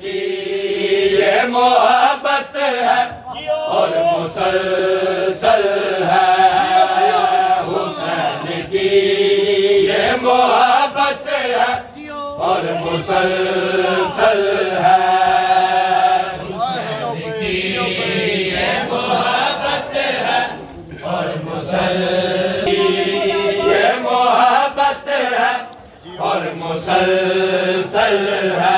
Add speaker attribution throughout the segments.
Speaker 1: کی یہ محبت ہے اور مسلسل ہے حسین کی یہ محبت ہے اور مسلسل ہے محبت ہے اور محبت ہے اور مسلسل ہے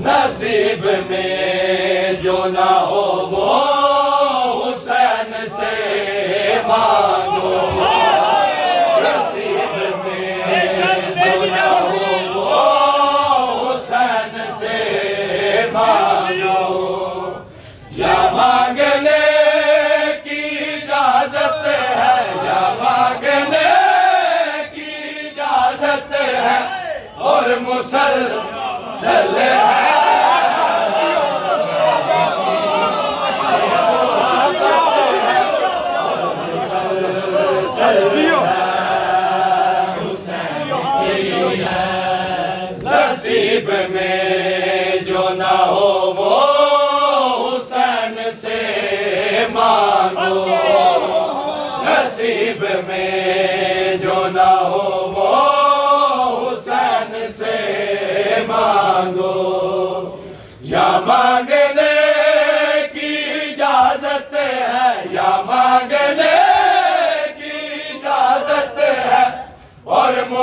Speaker 1: نصیب میں جو نہ ہو مسلسل ہے نصیب میں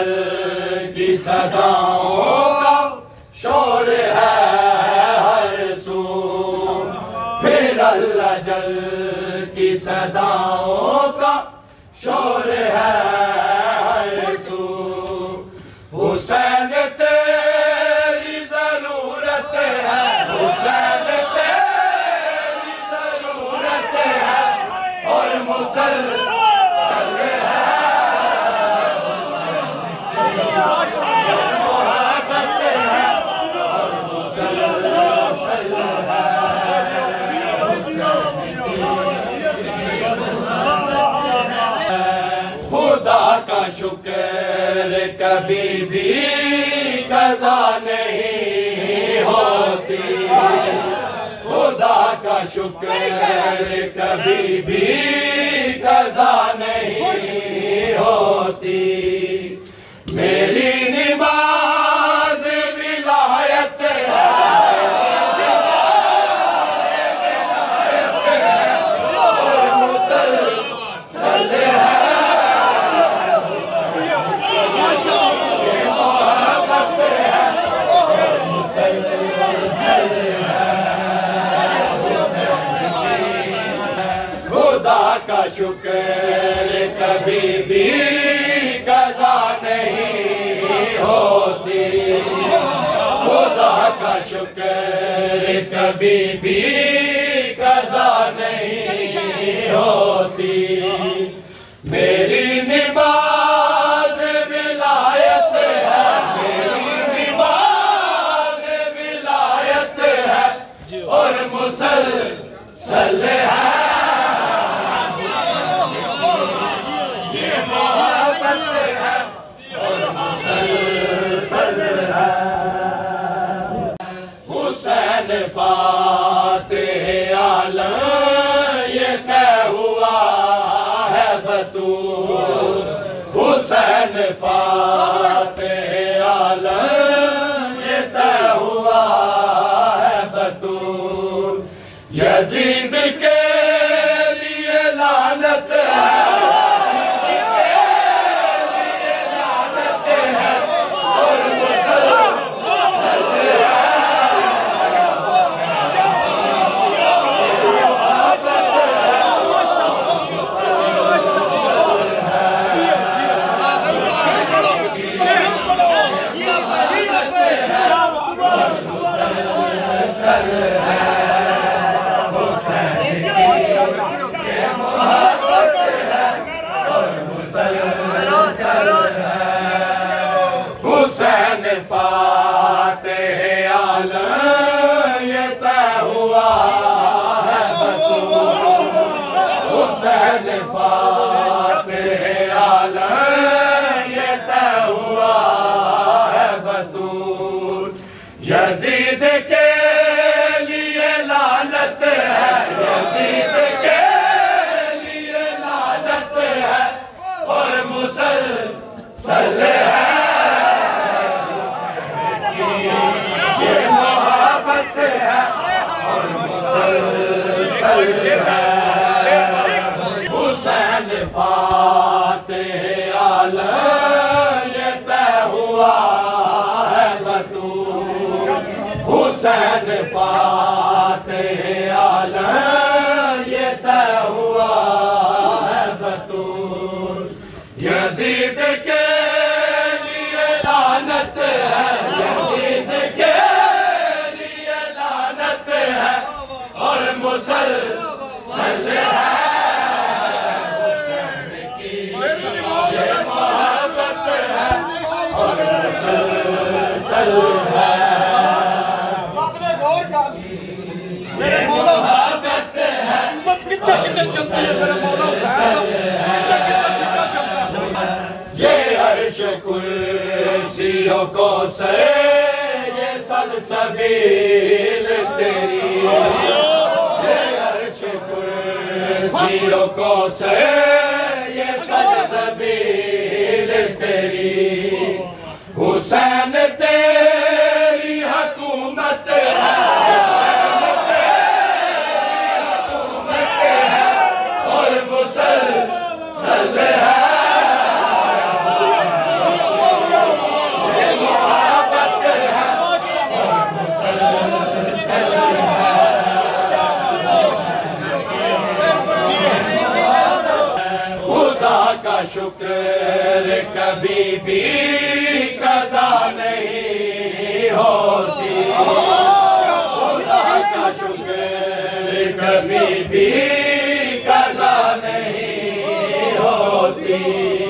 Speaker 1: القلب سدى شعر هذا پر کبھی بھی قضا نہیں ہوتی۔ خدا کا شکر کبھی بھی قضا نہیں ہوتی۔ میری کا شکر کبھی بھی قضا نہیں ہوتی۔ خدا کا شکر کبھی بھی قضا نہیں ہوتی۔ میری نبا مسلسل ہے۔ ہوا ہے بطور یزید کے یزید کے لیے لعنت ہے، یزید کے لیے لعنت ہے، اور مسلسل ہے۔ یہ محبت ہے، اور مسلسل ہے۔ فاتح عالم یہ طے ہوا ہے بطور حسین فاتح یہ محبت ہے یہ عرش کرسیوں کو سے یہ سلسبیل تیری یہ عرش کرسیوں کو سے یہ شکر کبھی بھی قضا نہیں ہوتی۔ خدا کا شکر کبھی بھی قضا نہیں ہوتی۔